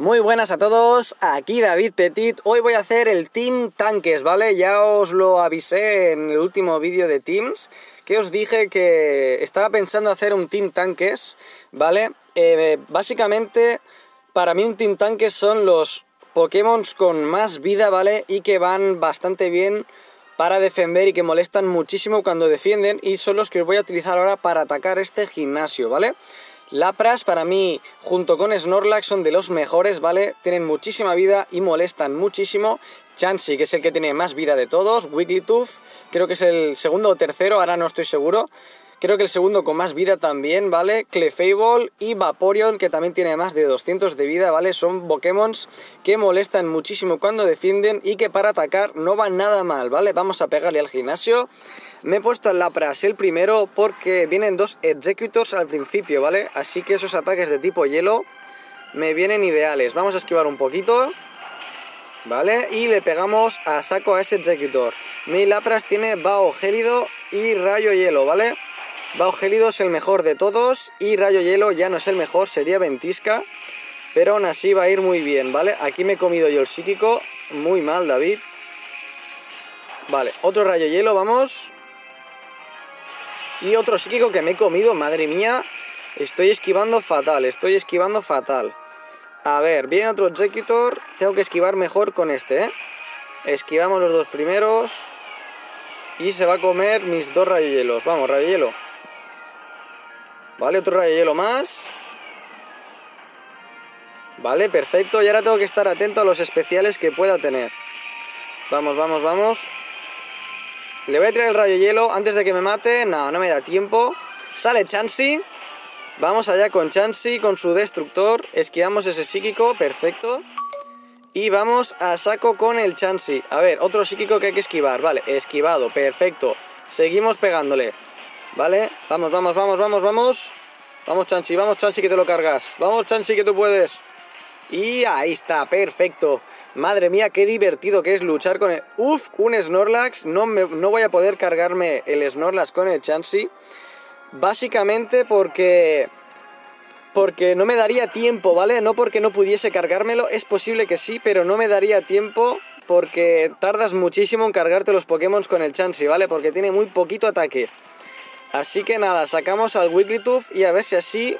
Muy buenas a todos, aquí David Petit. Hoy voy a hacer el Team Tanques, ¿vale? Ya os lo avisé en el último vídeo de Teams, que os dije que estaba pensando hacer un Team Tanques, ¿vale? Eh, básicamente, para mí un Team Tanques son los Pokémon con más vida, ¿vale? Y que van bastante bien para defender y que molestan muchísimo cuando defienden y son los que os voy a utilizar ahora para atacar este gimnasio, ¿vale? Lapras para mí, junto con Snorlax, son de los mejores, ¿vale? Tienen muchísima vida y molestan muchísimo. Chansey, que es el que tiene más vida de todos. Wigglytuff, creo que es el segundo o tercero, ahora no estoy seguro. Creo que el segundo con más vida también, ¿vale? Clefable y Vaporeon, que también tiene más de 200 de vida, ¿vale? Son Pokémon que molestan muchísimo cuando defienden y que para atacar no van nada mal, ¿vale? Vamos a pegarle al gimnasio. Me he puesto al Lapras el primero porque vienen dos Executors al principio, ¿vale? Así que esos ataques de tipo hielo me vienen ideales. Vamos a esquivar un poquito. ¿Vale? Y le pegamos a saco a ese Executor. Mi Lapras tiene Bao Gélido y Rayo Hielo, ¿vale? Bao Gélido es el mejor de todos y Rayo Hielo ya no es el mejor, sería Ventisca. Pero aún así va a ir muy bien, ¿vale? Aquí me he comido yo el psíquico. Muy mal, David. Vale, otro Rayo Hielo, vamos. Y otro psíquico que me he comido, madre mía. Estoy esquivando fatal, estoy esquivando fatal. A ver, viene otro Executor. Tengo que esquivar mejor con este, ¿eh? Esquivamos los dos primeros. Y se va a comer mis dos hielos. Vamos, rayo hielo. Vale, otro rayo hielo más. Vale, perfecto. Y ahora tengo que estar atento a los especiales que pueda tener. Vamos, vamos, vamos. Le voy a tirar el rayo hielo antes de que me mate. No, no me da tiempo. Sale Chansey. Vamos allá con Chansey, con su destructor. Esquivamos ese psíquico, perfecto. Y vamos a saco con el Chansey. A ver, otro psíquico que hay que esquivar. Vale, esquivado, perfecto. Seguimos pegándole. Vale, vamos, vamos, vamos, vamos, vamos. Vamos, Chansey, vamos, Chansey, que te lo cargas. Vamos, Chansey, que tú puedes. Y ahí está, perfecto. Madre mía, qué divertido que es luchar con el... Uf, un Snorlax. No, me, no voy a poder cargarme el Snorlax con el Chansey. Básicamente porque... Porque no me daría tiempo, ¿vale? No porque no pudiese cargármelo, es posible que sí, pero no me daría tiempo porque tardas muchísimo en cargarte los Pokémon con el Chansey, ¿vale? Porque tiene muy poquito ataque. Así que nada, sacamos al Wigglytuff y a ver si así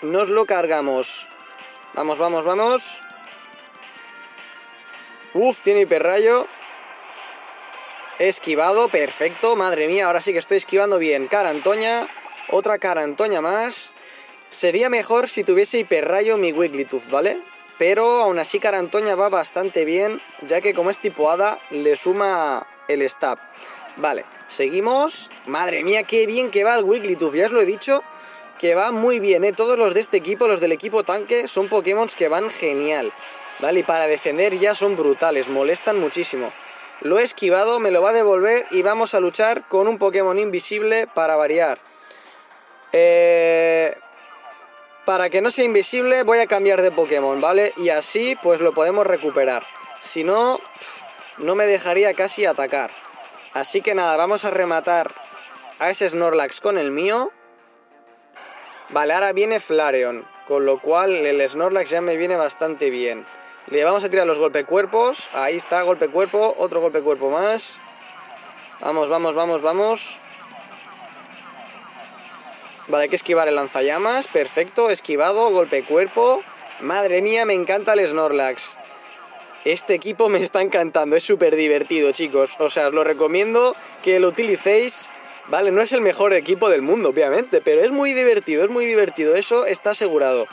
nos lo cargamos. Vamos, vamos, vamos. Uf, tiene hiperrayo. Esquivado, perfecto. Madre mía, ahora sí que estoy esquivando bien. Cara Antoña, otra cara Antoña más. Sería mejor si tuviese hiperrayo mi Wigglytuff, ¿vale? Pero aún así cara Antoña va bastante bien, ya que como es tipo hada, le suma el stab. Vale, seguimos. Madre mía, qué bien que va el Wigglytuff, ya os lo he dicho, que va muy bien, ¿eh? Todos los de este equipo, los del equipo tanque, son Pokémon que van genial. ¿Vale? Y para defender ya son brutales, molestan muchísimo. Lo he esquivado, me lo va a devolver y vamos a luchar con un Pokémon invisible para variar. Eh, para que no sea invisible voy a cambiar de Pokémon, ¿vale? Y así pues lo podemos recuperar. Si no, no me dejaría casi atacar. Así que nada, vamos a rematar a ese Snorlax con el mío. Vale, ahora viene Flareon, con lo cual el Snorlax ya me viene bastante bien. Le vamos a tirar los golpe cuerpos. Ahí está, golpe cuerpo, otro golpe cuerpo más. Vamos, vamos, vamos, vamos. Vale, hay que esquivar el lanzallamas. Perfecto, esquivado, golpe cuerpo. Madre mía, me encanta el Snorlax. Este equipo me está encantando, es súper divertido, chicos. O sea, os lo recomiendo que lo utilicéis. Vale, no es el mejor equipo del mundo, obviamente, pero es muy divertido, es muy divertido, eso está asegurado.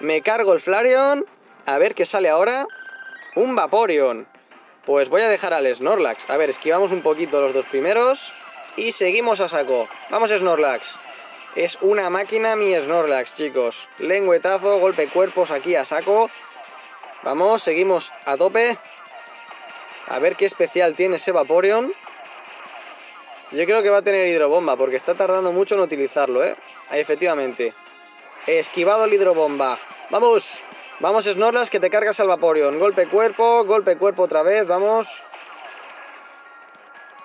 Me cargo el Flareon, a ver qué sale ahora. Un Vaporeon. Pues voy a dejar al Snorlax. A ver, esquivamos un poquito los dos primeros y seguimos a saco. Vamos, Snorlax. Es una máquina mi Snorlax, chicos. Lengüetazo, golpe cuerpos aquí a saco. Vamos, seguimos a tope. A ver qué especial tiene ese Vaporeon. Yo creo que va a tener hidrobomba porque está tardando mucho en utilizarlo, ¿eh? Ahí, efectivamente. Esquivado el hidrobomba. ¡Vamos! Vamos, Snorlax, que te cargas al Vaporeon. Golpe cuerpo, golpe cuerpo otra vez, vamos.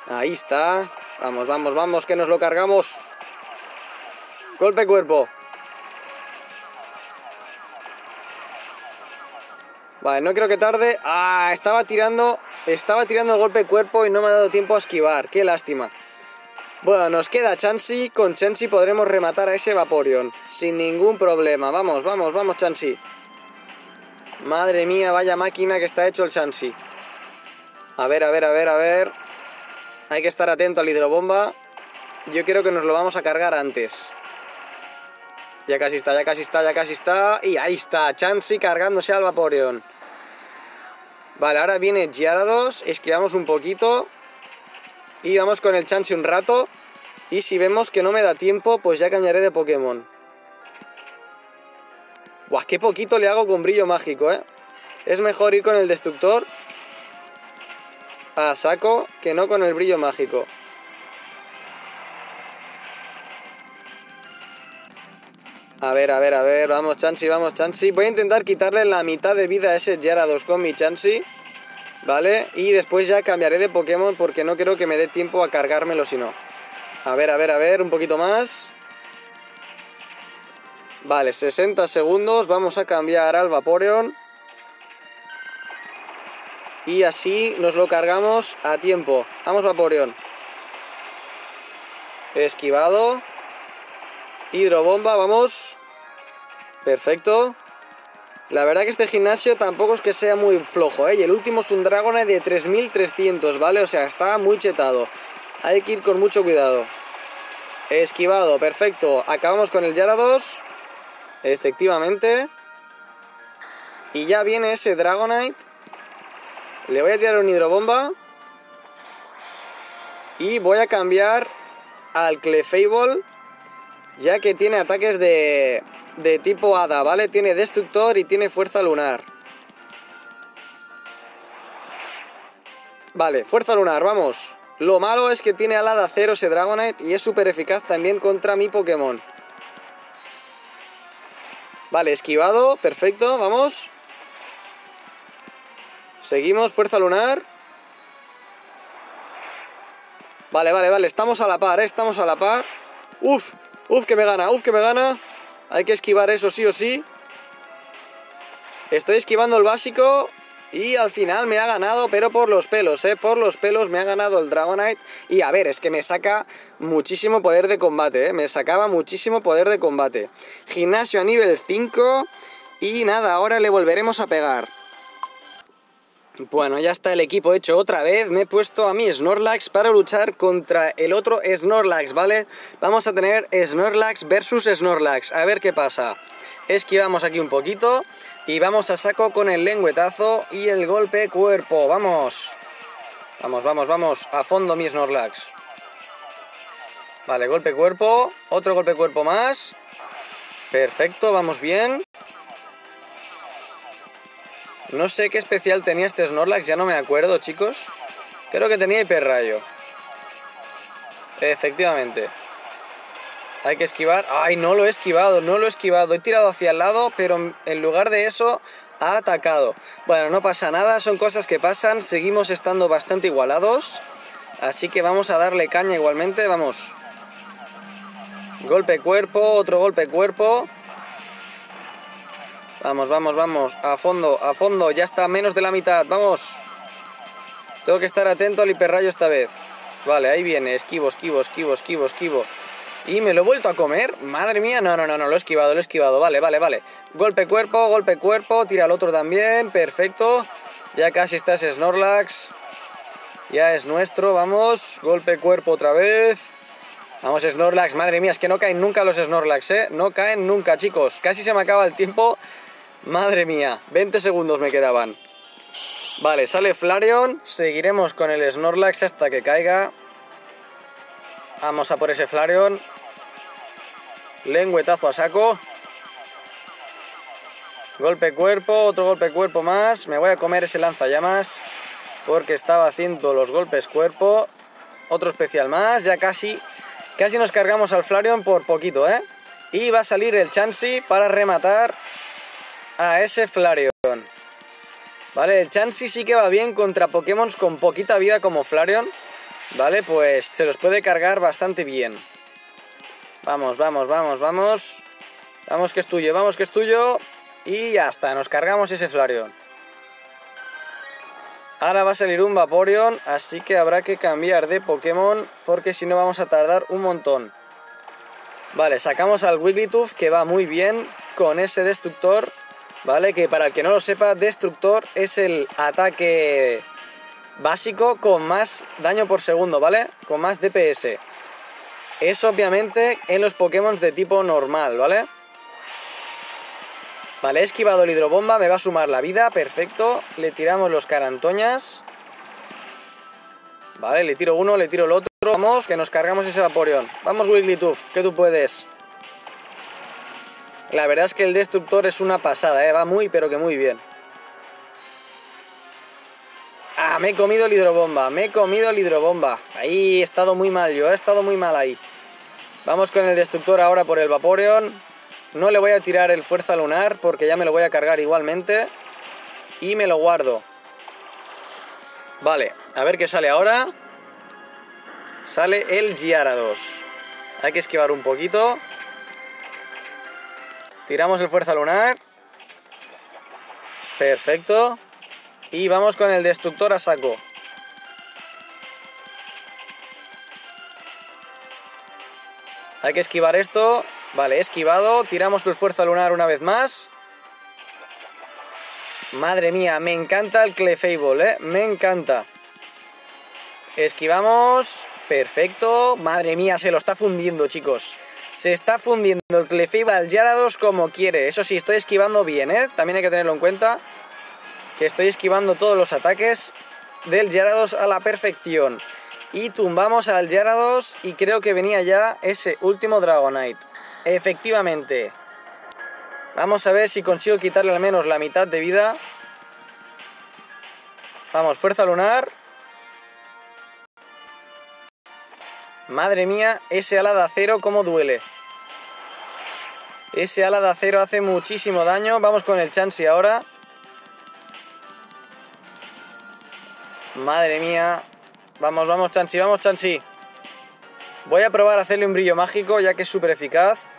Ahí está. Vamos, vamos, vamos, que nos lo cargamos. Golpe cuerpo. Vale, no creo que tarde. Ah, estaba tirando. Estaba tirando el golpe cuerpo y no me ha dado tiempo a esquivar. Qué lástima. Bueno, nos queda Chansey. Con Chansey podremos rematar a ese Vaporeon. Sin ningún problema. Vamos, vamos, vamos, Chansey. Madre mía, vaya máquina que está hecho el Chansey. A ver, a ver, a ver, a ver. Hay que estar atento al hidrobomba. Yo creo que nos lo vamos a cargar antes. Ya casi está, ya casi está, ya casi está. Y ahí está, Chansey cargándose al Vaporeon. Vale, ahora viene Gyarados, esquivamos un poquito. Y vamos con el Chansey un rato. Y si vemos que no me da tiempo, pues ya cambiaré de Pokémon. Buah, qué poquito le hago con brillo mágico, ¿eh? Es mejor ir con el destructor a saco que no con el brillo mágico. A ver, a ver, a ver, vamos Chansey, vamos Chansey. Voy a intentar quitarle la mitad de vida a ese Gyarados con mi Chansey. ¿Vale? Y después ya cambiaré de Pokémon porque no creo que me dé tiempo a cargármelo si no. A ver, a ver, a ver, un poquito más. Vale, 60 segundos. Vamos a cambiar al Vaporeon. Y así nos lo cargamos a tiempo. Vamos, Vaporeon. Esquivado. Hidrobomba, vamos. Perfecto. La verdad que este gimnasio tampoco es que sea muy flojo, ¿eh? Y el último es un Dragonite de 3300, ¿vale? O sea, está muy chetado. Hay que ir con mucho cuidado. Esquivado, perfecto. Acabamos con el Gyarados. Efectivamente. Y ya viene ese Dragonite. Le voy a tirar un hidrobomba. Y voy a cambiar al Clefable ya que tiene ataques de, de tipo hada, ¿vale? Tiene destructor y tiene fuerza lunar. Vale, fuerza lunar, vamos. Lo malo es que tiene ala de acero ese Dragonite y es súper eficaz también contra mi Pokémon. Vale, esquivado, perfecto, vamos. Seguimos, fuerza lunar. Vale, vale, vale, estamos a la par, ¿eh? estamos a la par. Uf, Uf, que me gana, uf, que me gana. Hay que esquivar eso sí o sí. Estoy esquivando el básico y al final me ha ganado, pero por los pelos, ¿eh? Por los pelos me ha ganado el Dragonite. Y a ver, es que me saca muchísimo poder de combate, ¿eh? Me sacaba muchísimo poder de combate. Gimnasio a nivel 5 y nada, ahora le volveremos a pegar. Bueno, ya está el equipo hecho otra vez. Me he puesto a mi Snorlax para luchar contra el otro Snorlax, ¿vale? Vamos a tener Snorlax versus Snorlax. A ver qué pasa. Esquivamos aquí un poquito y vamos a saco con el lengüetazo y el golpe cuerpo. ¡Vamos! Vamos, vamos, vamos. A fondo mi Snorlax. Vale, golpe cuerpo. Otro golpe cuerpo más. Perfecto, vamos bien. No sé qué especial tenía este Snorlax, ya no me acuerdo, chicos. Creo que tenía hiperrayo. Efectivamente. Hay que esquivar. ¡Ay, no lo he esquivado! No lo he esquivado. He tirado hacia el lado, pero en lugar de eso ha atacado. Bueno, no pasa nada, son cosas que pasan. Seguimos estando bastante igualados. Así que vamos a darle caña igualmente. Vamos. Golpe cuerpo, otro golpe cuerpo. Vamos, vamos, vamos. A fondo, a fondo. Ya está menos de la mitad. Vamos. Tengo que estar atento al hiperrayo esta vez. Vale, ahí viene. Esquivo, esquivo, esquivo, esquivo, esquivo. Y me lo he vuelto a comer. Madre mía. No, no, no, no. Lo he esquivado, lo he esquivado. Vale, vale, vale. Golpe cuerpo, golpe cuerpo. Tira al otro también. Perfecto. Ya casi está ese Snorlax. Ya es nuestro. Vamos. Golpe cuerpo otra vez. Vamos, Snorlax. Madre mía, es que no caen nunca los Snorlax, ¿eh? No caen nunca, chicos. Casi se me acaba el tiempo Madre mía, 20 segundos me quedaban. Vale, sale Flareon. Seguiremos con el Snorlax hasta que caiga. Vamos a por ese Flareon. Lengüetazo a saco. Golpe cuerpo, otro golpe cuerpo más. Me voy a comer ese lanzallamas. Porque estaba haciendo los golpes cuerpo. Otro especial más. Ya casi, casi nos cargamos al Flareon por poquito, ¿eh? Y va a salir el Chansey para rematar a ese Flareon. Vale, el Chansey sí que va bien contra Pokémon con poquita vida como Flareon. Vale, pues se los puede cargar bastante bien. Vamos, vamos, vamos, vamos. Vamos que es tuyo, vamos que es tuyo. Y ya está, nos cargamos ese Flareon. Ahora va a salir un Vaporeon, así que habrá que cambiar de Pokémon porque si no vamos a tardar un montón. Vale, sacamos al Wigglytuff que va muy bien con ese Destructor, ¿vale? Que para el que no lo sepa, Destructor es el ataque básico con más daño por segundo, ¿vale? Con más DPS. Es obviamente en los Pokémon de tipo normal, ¿vale? Vale, he esquivado el hidrobomba, me va a sumar la vida, perfecto. Le tiramos los carantoñas. Vale, le tiro uno, le tiro el otro. Vamos, que nos cargamos ese Vaporeon. Vamos, Wigglytuff, que tú puedes. La verdad es que el destructor es una pasada, ¿eh? va muy, pero que muy bien. Ah, me he comido el hidrobomba, me he comido el hidrobomba. Ahí he estado muy mal yo, he estado muy mal ahí. Vamos con el destructor ahora por el Vaporeon. No le voy a tirar el fuerza lunar porque ya me lo voy a cargar igualmente. Y me lo guardo. Vale, a ver qué sale ahora. Sale el Giarados. Hay que esquivar un poquito. Tiramos el fuerza lunar. Perfecto. Y vamos con el destructor a saco. Hay que esquivar esto. Vale, esquivado. Tiramos el fuerza lunar una vez más. Madre mía, me encanta el Clefable, ¿eh? Me encanta. Esquivamos. Perfecto. Madre mía, se lo está fundiendo, chicos. Se está fundiendo el Clefable al Yarados como quiere. Eso sí, estoy esquivando bien, ¿eh? También hay que tenerlo en cuenta. Que estoy esquivando todos los ataques del Yarados a la perfección. Y tumbamos al Yarados y creo que venía ya ese último Dragonite. Efectivamente. Vamos a ver si consigo quitarle al menos la mitad de vida. Vamos, fuerza lunar. Madre mía, ese ala de acero cómo duele. Ese ala de acero hace muchísimo daño. Vamos con el Chansey ahora. Madre mía. Vamos, vamos, Chansey, vamos, Chansey. Voy a probar a hacerle un brillo mágico, ya que es súper eficaz.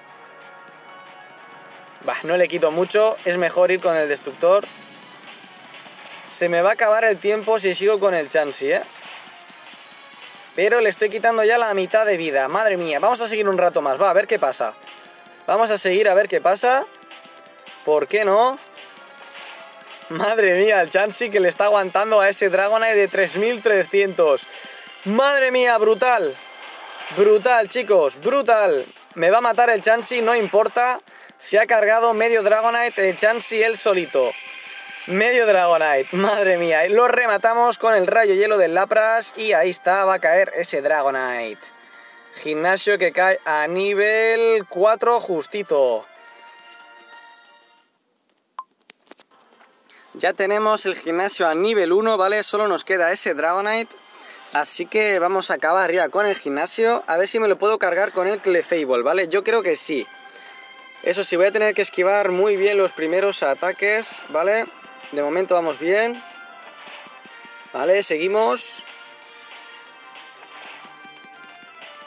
Bah, no le quito mucho. Es mejor ir con el destructor. Se me va a acabar el tiempo si sigo con el Chansey, ¿eh? Pero le estoy quitando ya la mitad de vida. Madre mía, vamos a seguir un rato más. Va, a ver qué pasa. Vamos a seguir a ver qué pasa. ¿Por qué no? Madre mía, el Chansey que le está aguantando a ese Dragonite de 3300. Madre mía, brutal. Brutal, chicos, brutal. Me va a matar el Chansey, no importa. Se ha cargado medio Dragonite el Chansey él solito. Medio Dragonite, madre mía. Lo rematamos con el rayo hielo del Lapras y ahí está, va a caer ese Dragonite. Gimnasio que cae a nivel 4 justito. Ya tenemos el gimnasio a nivel 1, ¿vale? Solo nos queda ese Dragonite. Así que vamos a acabar ya con el gimnasio. A ver si me lo puedo cargar con el Clefable, ¿vale? Yo creo que sí. Eso sí, voy a tener que esquivar muy bien los primeros ataques, ¿vale? De momento vamos bien. Vale, seguimos.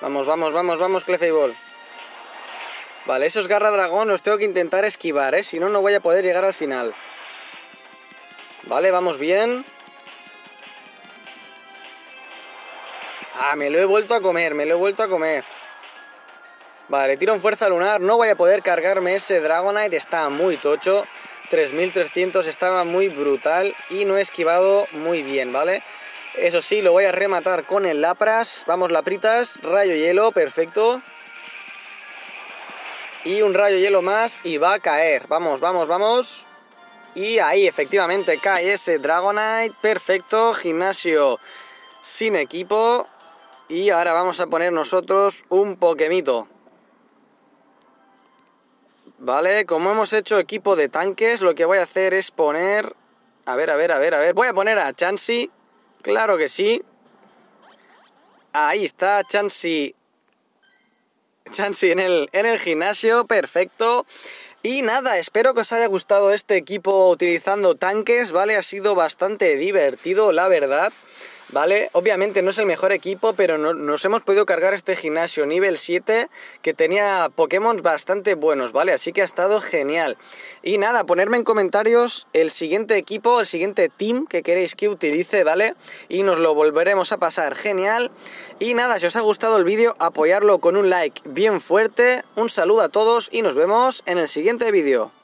Vamos, vamos, vamos, vamos, Clefable. Vale, esos garra dragón los tengo que intentar esquivar, ¿eh? Si no, no voy a poder llegar al final. Vale, vamos bien. Ah, me lo he vuelto a comer, me lo he vuelto a comer. Vale, tiro en fuerza lunar. No voy a poder cargarme ese Dragonite, está muy tocho. 3300 estaba muy brutal y no he esquivado muy bien, ¿vale? Eso sí, lo voy a rematar con el Lapras. Vamos, Lapritas, rayo hielo, perfecto. Y un rayo hielo más y va a caer. Vamos, vamos, vamos. Y ahí efectivamente cae ese Dragonite, perfecto. Gimnasio sin equipo. Y ahora vamos a poner nosotros un Pokemito. Vale, como hemos hecho equipo de tanques, lo que voy a hacer es poner... A ver, a ver, a ver, a ver. Voy a poner a Chansey. Claro que sí. Ahí está Chansey. Chansey en el, en el gimnasio, perfecto. Y nada, espero que os haya gustado este equipo utilizando tanques, ¿vale? Ha sido bastante divertido, la verdad. ¿Vale? Obviamente no es el mejor equipo, pero nos hemos podido cargar este gimnasio nivel 7 que tenía Pokémon bastante buenos, ¿vale? Así que ha estado genial. Y nada, ponerme en comentarios el siguiente equipo, el siguiente team que queréis que utilice, ¿vale? Y nos lo volveremos a pasar genial. Y nada, si os ha gustado el vídeo, apoyarlo con un like bien fuerte. Un saludo a todos y nos vemos en el siguiente vídeo.